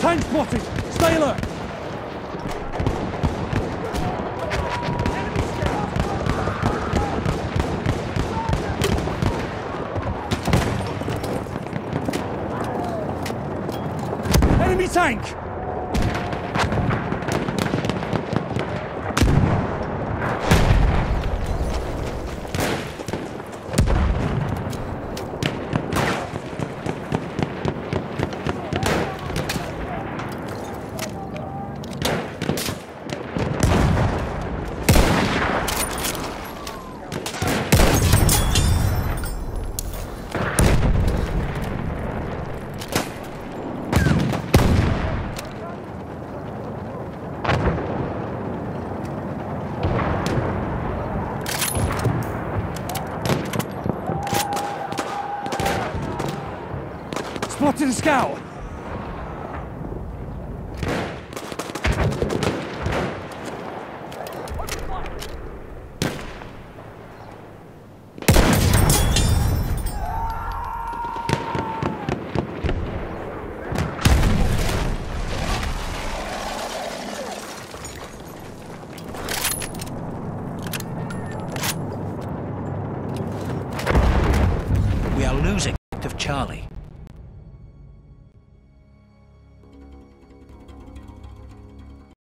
Tank spotted! Stay alert! Enemy tank! Spotted a scout! losing of Charlie.